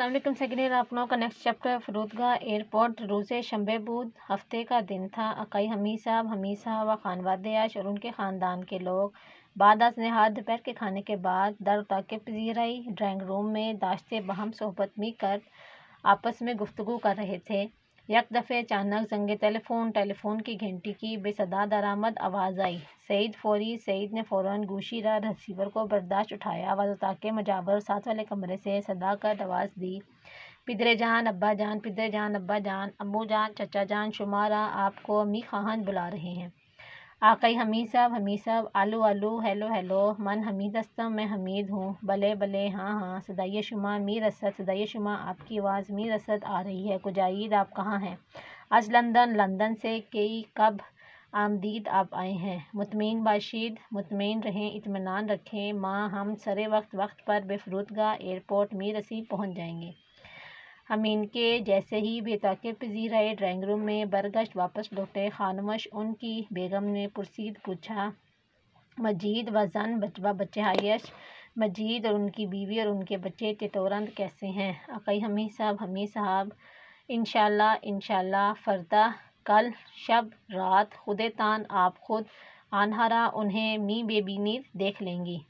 Second आप लोगों का नेक्स्ट चैप्टर फरूदगा एयरपोर्ट रोज़ शंबे बुध हफ़्ते का दिन था। अकई हमी साहब हमी साहब व खान खानवादयाश और उनके ख़ानदान के लोग। बाद नहार दोपहर के खाने के बाद दर के पजीर आई। ड्राइंग रूम में दाश्ते बहम, सोहबत मी कर आपस में गुफ्तु कर रहे थे। यक दफ़े अचानक जंगे टेलीफोन टेलीफोन की घंटी की बेसदा दरामद आवाज़ आई। सईद फौरी, सईद ने फ़ौर गोशी रा रसीवर को बर्दाश्त उठाया। आवाज़ ताकि मजावर साथ वाले कमरे से सदा कर आवाज़ दी, पिदरे जान, अब्बा जान, पिदरे जान, अब्बा जान, अम्मू जान, चचा जान, शुमारा आपको अम्मी खान बुला रहे हैं। आकई हमीद साहब हमीद साहब आलू आलू, हेलो हेलो, मन हमीद अस्तम, मैं हमीद हूँ। भले भले हाँ हाँ सदाई शुमा, मीर असद सदाई शुमा, आपकी आवाज़ मीर असद आ रही है। कुजाइद आप कहाँ हैं? आज लंदन लंदन से कई कब आमदीद आप आए हैं? मुतमिन बाशिद, मुतमिन रहें इतमान रखें। माँ, हम सरे वक्त वक्त पर बेफरूदगा एयरपोर्ट, मीर रसी पहुँच जाएँगे। हम इनके जैसे ही बेताके पजीर आए, ड्राइंग रूम में बरगश्त वापस लौटे। खानमश उनकी बेगम ने पुरसीद पूछा, मजीद व जन बचवा बच्चे, हायश। मजीद, और उनकी बीवी और उनके बच्चे तितौरंद कैसे हैं? अकई हमी साहब हमी साहब, इनशाला इनशाला, फ़रदा, कल, शब, रात, खुद तान, आप खुद, आनहरा, उन्हें मी बेबी बेबीनीर देख लेंगी।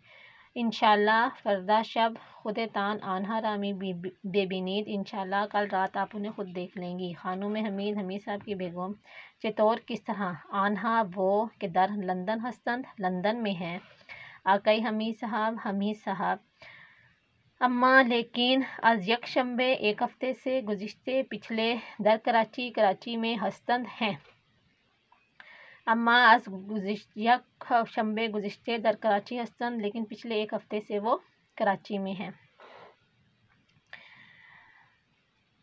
इनशाला फ़रदा शब, खुद तान आनहा रामी बेबी बेबीनीद इनशाला कल रात आप उन्हें खुद देख लेंगी। खानों में हमीद हमीद साहब की बेगम। चतौर किस तरह? आनहा, वो के दर लंदन हस्तंद लंदन में है। आकई हमीद साहब हमीद साहब। अम्मा, लेकिन आज यकशंबे एक हफ़्ते से गुज्ते पिछले दर कराची कराची में हस्तंद हैं। अम्मा आज यक शंबे गुजशते दर कराची हस्तन लेकिन पिछले एक हफ़्ते से वो कराची में हैं।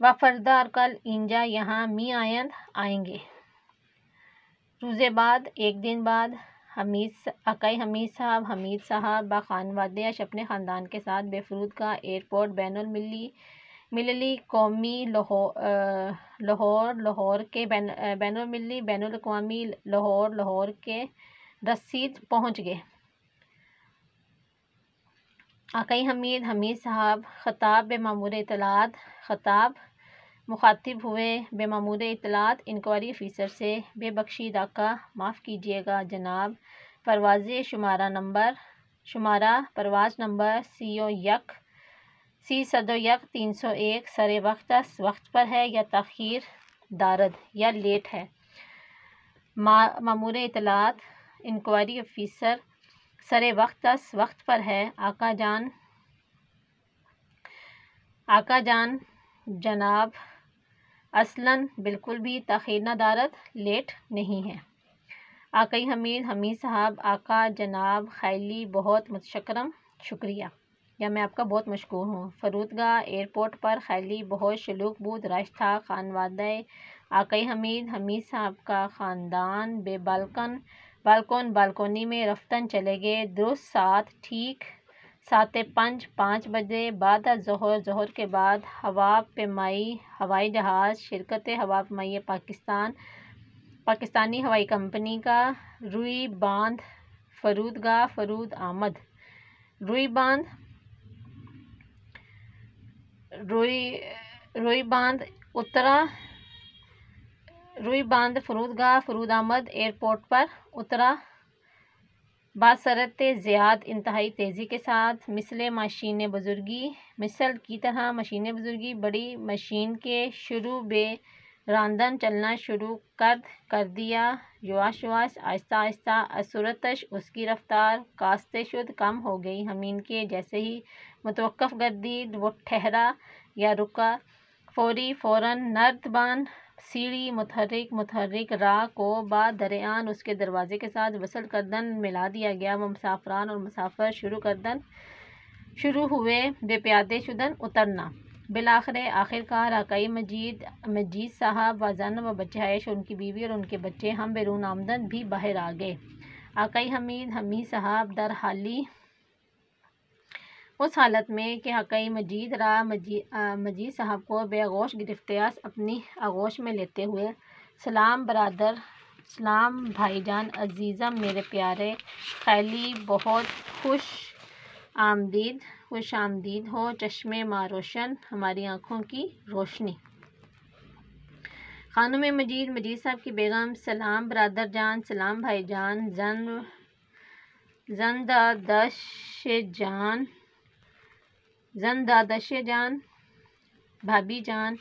वफरदा और कल इंजा यहाँ मी आयंद आएँगे। रोज़े बाद, एक दिन बाद, हमीद अकई हमीद साहब हमीद साहब बाखान वादयाश अपने ख़ानदान के साथ बेफरूद का एयरपोर्ट बैन मिली। मिलली कौमी लाहौर लाहौर के बैन बैनमिली बैन अवी लाहौर लाहौर के रसीद पहुँच गए। आकई हमीद हमीद साहब, ख़ताब बेमामूर इतलात ख़ताब मुखातिब हुए बेमामूर इतलात इंक्वायरी ऑफिसर से बेबख्शी दाका माफ़ कीजिएगा जनाब, परवाज़ शुमारा नंबर, शुमारा परवाज़ नंबर सी ओ यक सी सदोयक तीन सौ एक सर वक्त वक्त पर है या तखीर दारद या लेट है? मामूर इतलात, इंक्वायरी ऑफिसर सर वक्त वक्त पर है। आका जान आका जान, जनाब, असलन बिल्कुल भी तखीर न दारद, लेट नहीं है। आकई हमीद हमीद साहब, आका, जनाब, खैली, बहुत मुतशक्रम, शुक्रिया। या मैं आपका बहुत मशहूर हूँ। फरूदगा एयरपोर्ट पर खैली बहुत शलूक बूद रश था। खानवाद आकई हमीद हमीद साहब का ख़ानदान बेबालकन, बालकन, बालकोनी में रफ्तन चले गए। दुरुस्त सात ठीक सात पंच पाँच बजे बाद जहर जहर के बाद हवा पेमाई हवाई जहाज़, शिरकत, हवा पेमाई पाकिस्तान, पाकिस्तानी हवाई कंपनी का रुई बाँध फरूदगा फरूद आमद। रुई बाँध रुई, रोई बाँध उतरा रोई बाँध फरूदगाह, फरूद अहमद एयरपोर्ट पर उतरा बासरत ज़्याद इंतहाई तेज़ी के साथ, मिसल मशीन बुज़ुर्गी, मिसल की तरह मशीन बुज़ुर्गी, बड़ी मशीन के शुरू बे रांदन चलना शुरू कर कर दिया। युवाश युवाश, आहिस्ता आहिस्ता असुरतश उसकी रफ्तार कास्ते शुद्ध कम हो गई। हमीन के जैसे ही मुतवक़ गर्दीद वो ठहरा या रुका। फौरी फ़ौर नर्दबान सीढ़ी मुतहरिक मुतहरिक राह को बाद दरियान उसके दरवाजे के साथ वसल करदन मिला दिया गया। वो मुसाफरान और मुसाफर शुरू करदन, शुरू हुए बेप्यादे शुदन उतरना। बिलाखिर आखिरकार आकई मजीद मजीद साहब वज़न व बच्चे आयश, उनकी बीवी और उनके बच्चे हम बैरून आमदन भी बाहर आ गए। आकई हमीद हमीद साहब दर हाली। उस हालत में कि हकई मजीद रा मजीद मजीद साहब को बेगोश गिरफ्तियास अपनी आगोश में लेते हुए, सलाम बरदर, सलाम भाईजान अजीज़म मेरे प्यारे, खैली, बहुत खुश आमदीद। खुश आमदीद हो, चश्मे मारोशन, हमारी आँखों की रोशनी। खानों में मजीद मजीद साहब की बेगम, सलाम, बरदर जान, सलाम भाई जान, जन जन दश जान जन दश जान, भाभी जान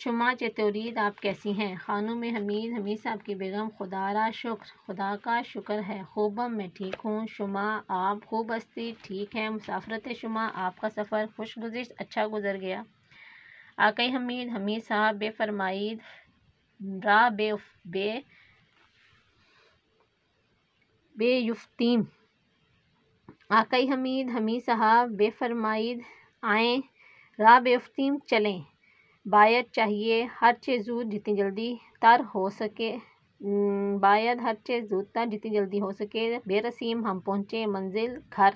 शुमा चतौरीद आप कैसी हैं? खानों में हमीद हमीद साहब की बेगम, खुदारा शुक्र, खुदा का शुक्र है। खूबम, मैं ठीक हूँ। शुमा, आप खूब हस्ती, ठीक है। मुसाफरत शुमा, आपका सफ़र खुश गुजर अच्छा गुजर गया। आकई हमीद हमीद साहब, बेफरमाइद, रा, बे बे, बेयुफ्तीम। आकई हमीद हमीद साहब, बेफरमाइद, आए। रा बेफ्तीम चलें। बायत चाहिए हर चीज़ जितनी जल्दी तर हो सके। बायत हर चीज़ तर जितनी जल्दी हो सके। बेरसीम हम पहुँचे मंजिल घर।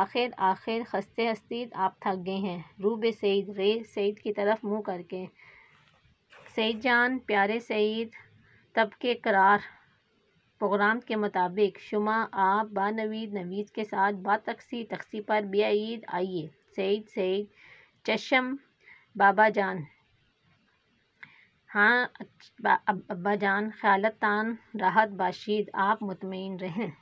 आखिर आखिर खस्ते हस्ती आप थक गए हैं। रूब सईद, रे सईद की तरफ़ मुँह करके। सईद जान, प्यारे सईद तब के करार। प्रोग्राम के मुताबिक शुमा आप बानवीद नवीद के साथ बा तकसी तकसी पर बेईद आइए। सईद सईद, चशम, बाबा जान। हाँ अब्बा जान, ख्यालत राहत बाशीद, आप मुतमिन रहें।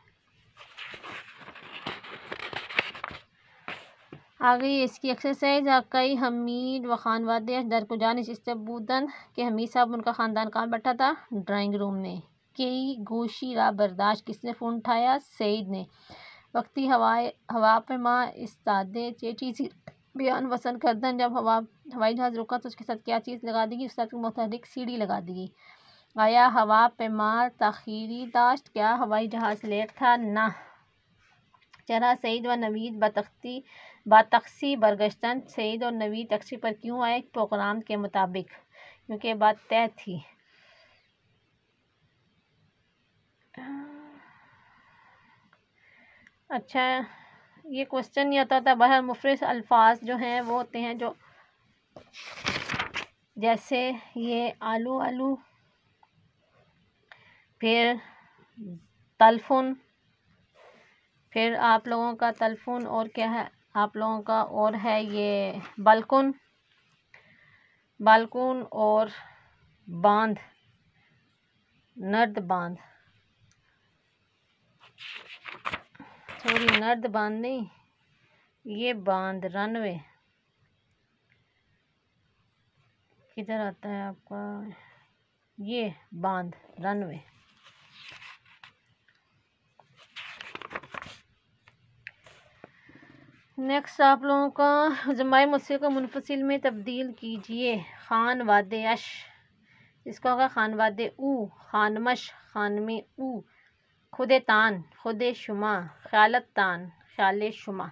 आगे इसकी एक्सरसाइज आकई हमीद व खानवाद दरकुजान इस्तबूदन के हमीद साहब, उनका ख़ानदान कहाँ बैठा था? ड्राइंग रूम में। कई गोशी रा बर्दाश्त किसने फ़ोन उठाया? सईद ने। वक्ती हवाए हवा पे माँ, इस्तादे चेची बयान वसन करदन जब हवा, हवाई जहाज़ रुका तो उसके साथ क्या चीज़ लगा दी उसके साथ मुतहरिक सीढ़ी लगा दी आया हवा पे मार, तखीरी दाश्त, क्या हवाई जहाज़ लेट था? ना। चरा सईद व नवीद बतख्ती बातक्सी बरगश्तन, सईद और नवीद तक्सी पर क्यों आए? प्रोग्राम के मुताबिक, क्योंकि बात तय थी। अच्छा ये क्वेश्चन नहीं आता था, बहर मुफरस अल्फाज जो हैं, वो होते हैं जो जैसे ये आलू आलू, फिर तलफुन, फिर आप लोगों का तलफुन और क्या है, आप लोगों का और है ये बालकुन बालकुन और बाँध, नर्द बाँध। सॉरी नर्द बाँध नहीं ये बाँध रनवे। किधर आता है आपका? ये बाँध रनवे। नेक्स्ट आप लोगों का जमाए मुस्से को मुनफसिल में तब्दील कीजिए। खान वाद अश। इसका होगा खान वाद ऊ। खानमश खान में ऊ। खुद तान खुद शुमा ख्यालत तान ख्याल शुमा।